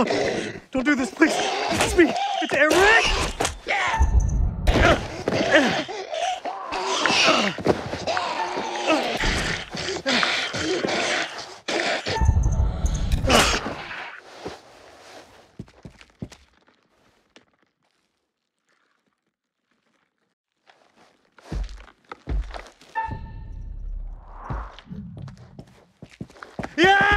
Stop! Don't do this, please! It's me! It's Eric! Yeah!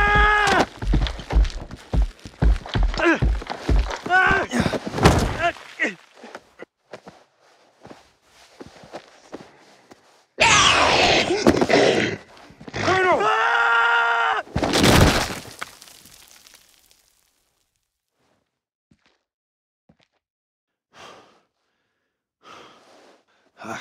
哎